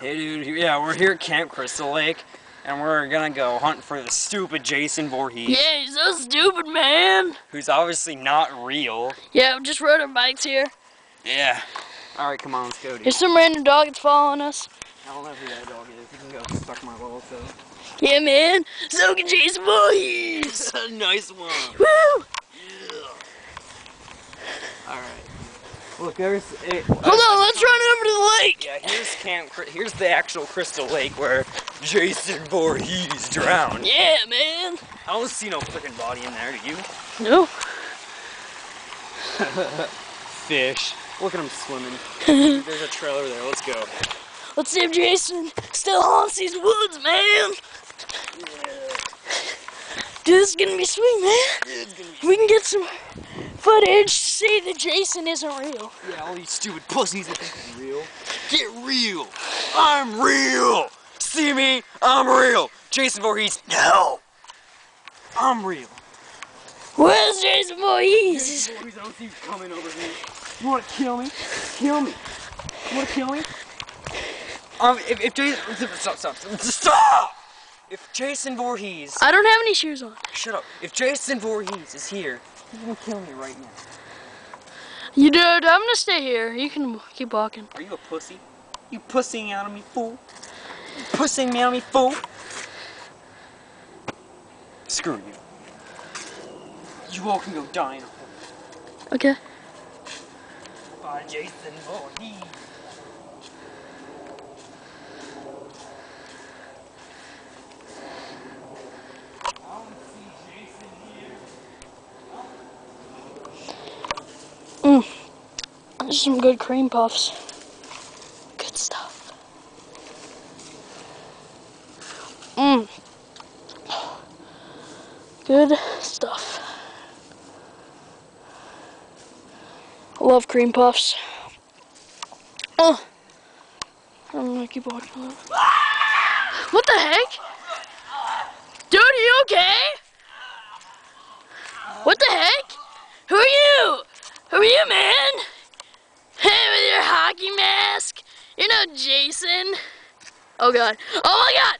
Hey dude, yeah, we're here at Camp Crystal Lake, and we're gonna go hunt for the stupid Jason Voorhees, Yeah, he's so stupid, man. who's obviously not real. Yeah, we just rode our bikes here. Yeah. Alright, come on, let's go, dude. There's some random dog that's following us. I don't know who that dog is. You can go suck my balls, so. Yeah, man. So can Jason Voorhees. nice one. Woo! Alright. Look, there's. It, Hold on, let's run over to the lake. Yeah, here's the actual Crystal Lake where Jason Voorhees drowned. Yeah, man. I don't see no freaking body in there. Do you? No. Fish. Look at him swimming. There's a trailer there. Let's go. Let's see if Jason still haunts these woods, man. Yeah. Dude, this is gonna be sweet, man. We can get some footage to see that Jason isn't real. Yeah, all these stupid pussies that think it's real. Get real. I'm real. See me? I'm real. Jason Voorhees, no. I'm real. Where's Jason Voorhees? Jason Voorhees, I don't see you coming over here. You wanna kill me? Kill me. You wanna kill me? Um, if, if Jason, stop, stop, stop, stop! If Jason Voorhees, I don't have any shoes on. shut up. If Jason Voorhees is here, he's gonna kill me right now. You dude, I'm gonna stay here. You can keep walking. Are you a pussy? You pussying out of me, fool? You pussying me out of me, fool? Screw you. You all can go die in a hole. Okay. By Jason Voorhees. I don't see Jason here. There's some good cream puffs. Good stuff. Mmm. Good stuff. Love cream puffs. Oh. I'm gonna keep along. What the heck? Dude, are you okay? What the heck? Who are you? Who are you, man? Hockey mask. You're Jason. Oh god. Oh my god.